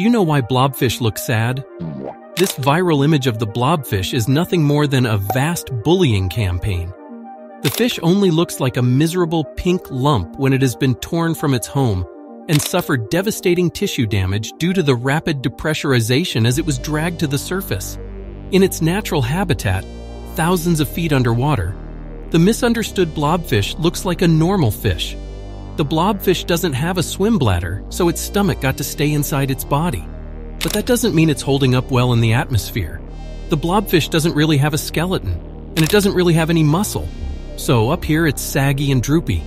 Do you know why blobfish look sad? This viral image of the blobfish is nothing more than a vast bullying campaign. The fish only looks like a miserable pink lump when it has been torn from its home and suffered devastating tissue damage due to the rapid depressurization as it was dragged to the surface. In its natural habitat, thousands of feet underwater, the misunderstood blobfish looks like a normal fish. The blobfish doesn't have a swim bladder, so its stomach got to stay inside its body. But that doesn't mean it's holding up well in the atmosphere. The blobfish doesn't really have a skeleton, and it doesn't really have any muscle. So up here it's saggy and droopy,